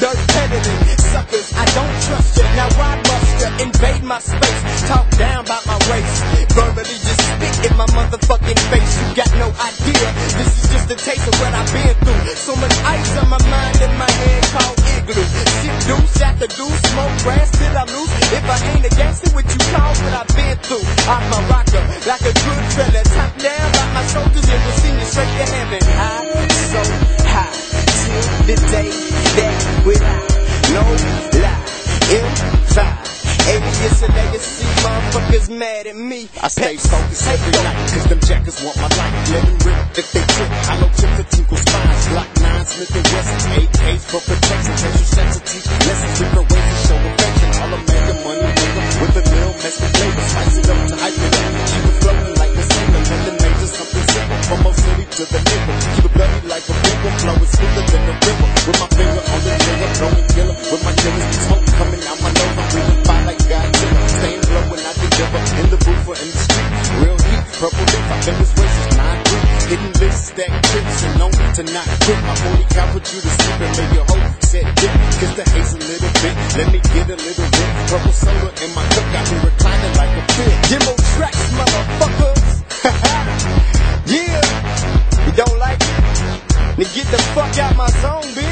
dirt peddling. Suckers, I don't trust ya. Now why must ya invade my space? Talk down about my race. Verbally just spit in my motherfucking face. You got no idea. This is just a taste of what I've been through. So much ice on my mind and my head called igloo. Shit got after loose, smoke grass till I'm loose. If I ain't a gangster, what you call what I've been through? I'm a rocker, like a good fella. Top down, like my shoulders, and we'll send you straight to heaven. I without no lie, inside. Alias and legacy, motherfuckers mad at me. I stay focused every night, cause them jackers want my life. Let them rip if they trip. I Hollow tip the tinkle spines. Glock 9, Smith and Wesson. AKs for protection. Tension sensitive. Lessons different ways to show affection. All a make the money nigga. With a little mess of flavor. Spice it up to hype it up. Keep it floating like a sailor. Nothing major, something simple. From Mo City to the nigga. Keep it bloody like a river. Flow is i'ma not quit. My only cow put you to sleep and make your hope set dip. Kiss the haze a little bit, let me get a little bit. Purple soda in my cup got me reclining like a tracks, motherfuckers. yeah, you don't like it? Then get the fuck out my zone, bitch.